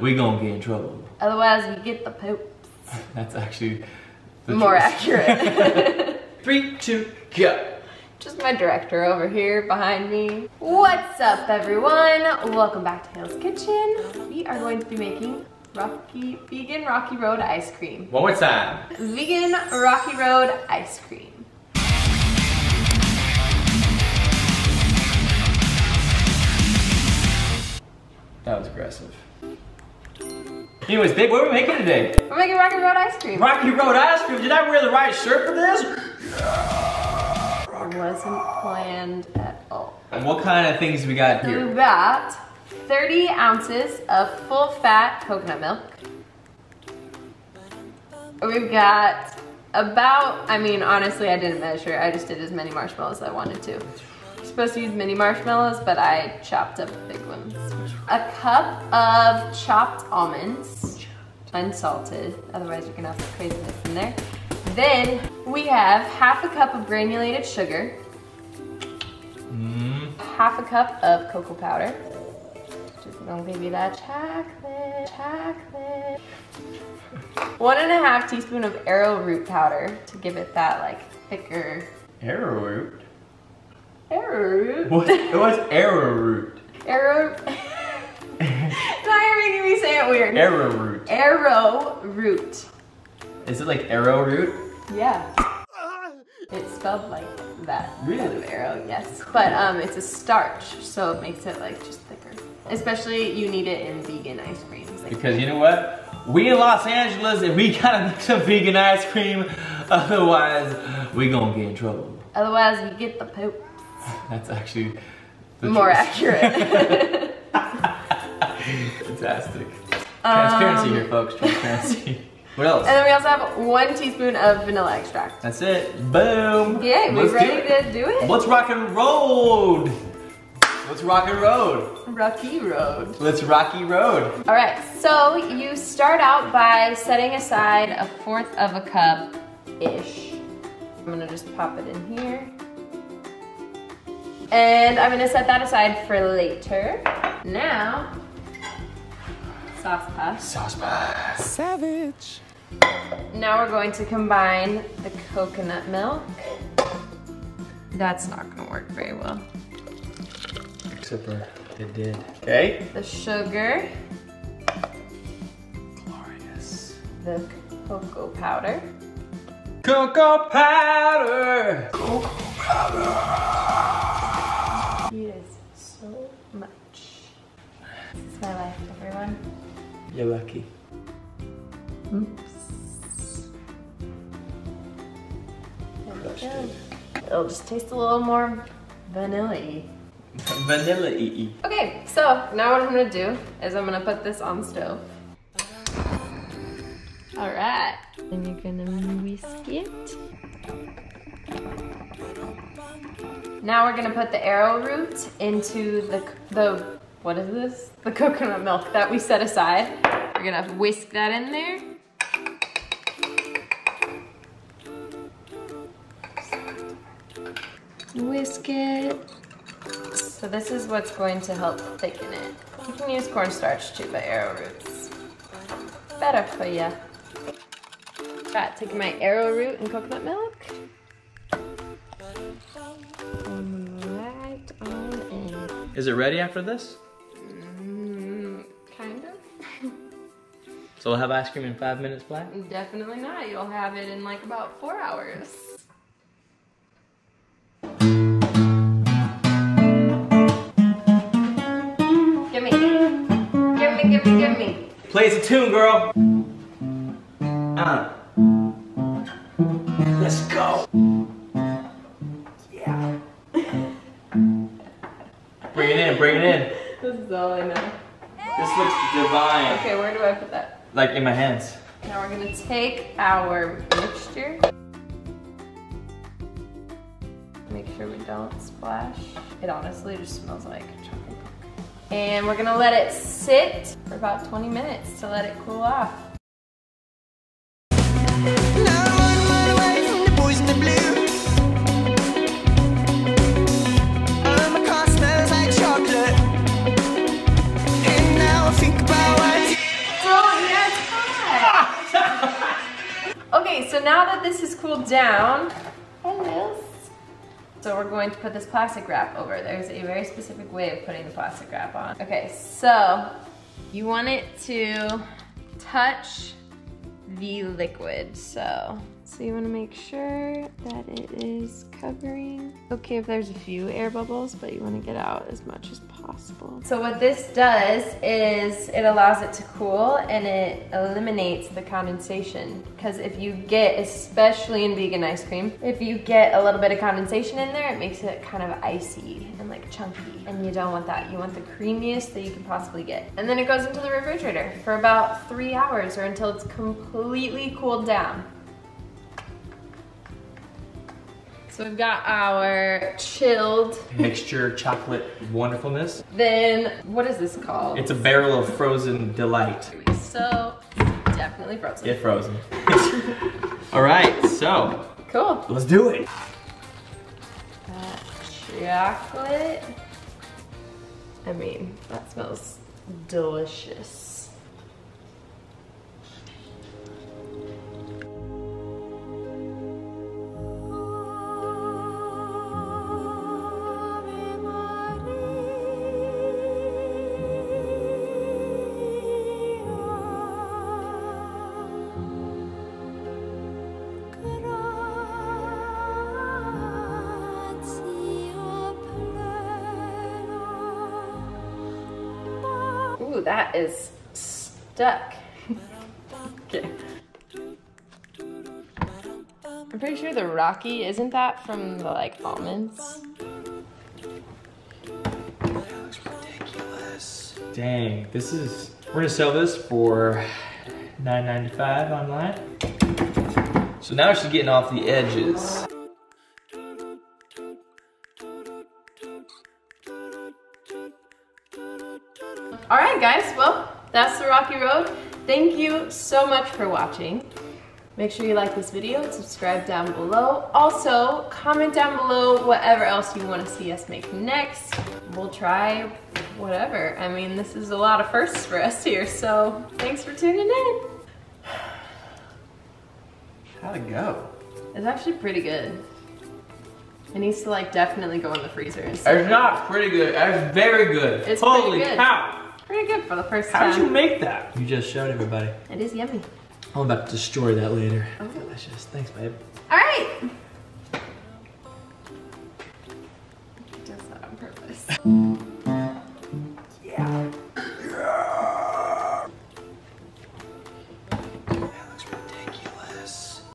we gonna get in trouble. Otherwise, we get the poop. That's actually the More accurate. Three, two, go. Just my director over here behind me. What's up, everyone? Welcome back to Haylz Kitchen. We are going to be making Rocky vegan Rocky Road ice cream. One more time. Vegan Rocky Road ice cream. That was aggressive. Anyways, babe, what are we making today? We're making Rocky Road ice cream. Rocky Road ice cream. Did I wear the right shirt for this? It wasn't planned at all. And what kind of things we got So here? we've got 30 ounces of full fat coconut milk. We've got about, I mean, honestly, I didn't measure. I just did as many marshmallows as I wanted to. Supposed to use mini marshmallows, but I chopped up big ones. A cup of chopped almonds, unsalted. Otherwise, you're gonna have some craziness in there. Then we have half a cup of granulated sugar, Mm, half a cup of cocoa powder. Just gonna give you that chocolate, chocolate. One and a half teaspoon of arrowroot powder to give it that like thicker arrowroot. Arrowroot. What? What's arrowroot? Arrow. now you're making me say it weird. Arrowroot. Arrowroot. Is it like arrowroot? Yeah. It's spelled like that. Really? Kind of arrow, yes. But um, it's a starch, so it makes it like just thicker. Especially you need it in vegan ice creams. Like Because you know what? We in Los Angeles and we gotta make some vegan ice cream. Otherwise, we gonna get in trouble. otherwise we get the poop. That's actually the More truth. accurate. Fantastic. Um, transparency here, folks. Transparency. what else? and then we also have one teaspoon of vanilla extract. That's it. Boom. Yay, we Let's do ready to do it? Let's rock and roll. Let's rock and roll. Rocky Road. Let's rocky road. All right, so you start out by setting aside a fourth of a cup-ish. I'm gonna just pop it in here. And I'm gonna set that aside for later. Now, saucepan. Saucepan. Savage. Now we're going to combine the coconut milk. That's not gonna work very well. Except for it did. Okay. The sugar, Glorious. the cocoa powder, Cocoa powder. It You're lucky. Oops. There we Crushed go. it. It'll just taste a little more vanilla-y. Vanilla ee. Okay, so now what I'm gonna do is I'm gonna put this on the stove. All right, and you're gonna whisk it. Now we're gonna put the arrowroot into the, the, what is this? The coconut milk that we set aside. We're gonna whisk that in there. Whisk it. So this is what's going to help thicken it. You can use cornstarch too, but arrowroot's better for you. Right, taking my arrowroot and coconut milk. Is it ready after this? So we'll have ice cream in five minutes flat? Definitely not. You'll have it in like about four hours. Gimme. Gimme, gimme, gimme. Play us a tune, girl. Uh. Like in my hands. Now we're gonna take our mixture. Make sure we don't splash. It honestly just smells like chocolate. And we're gonna let it sit for about 20 minutes to let it cool off. So now that this has cooled down, hello. So we're going to put this plastic wrap over. There's a very specific way of putting the plastic wrap on. Okay, so you want it to touch the liquid. So, so you want to make sure that it is covering. Okay, if there's a few air bubbles, but you want to get out as much as possible. So what this does is it allows it to cool and it eliminates the condensation. Because if you get, especially in vegan ice cream, if you get a little bit of condensation in there, it makes it kind of icy and like chunky. And you don't want that. You want the creamiest that you can possibly get. And then it goes into the refrigerator for about three hours or until it's completely cooled down. So we've got our chilled, Mixture chocolate wonderfulness. then what is this called? It's a barrel of frozen delight. So, definitely frozen. Get frozen. All right, so Cool. let's do it. That chocolate. I mean, that smells delicious. That is stuck. okay. I'm pretty sure the Rocky, isn't that from the like almonds? Dang, this is, we're gonna sell this for $9.95 online. So now she's getting off the edges. Rocky Road. Thank you so much for watching. Make sure you like this video and subscribe down below. Also, comment down below whatever else you want to see us make next. We'll try whatever. I mean, this is a lot of firsts for us here, so thanks for tuning in. How'd it go? It's actually pretty good. It needs to like definitely go in the freezer. It's not pretty good, it's very good. It's Holy good. cow. Pretty good for the first How did you make that? You just showed everybody. It is yummy. I'm about to destroy that later. Oh. Delicious. Thanks, babe. All right.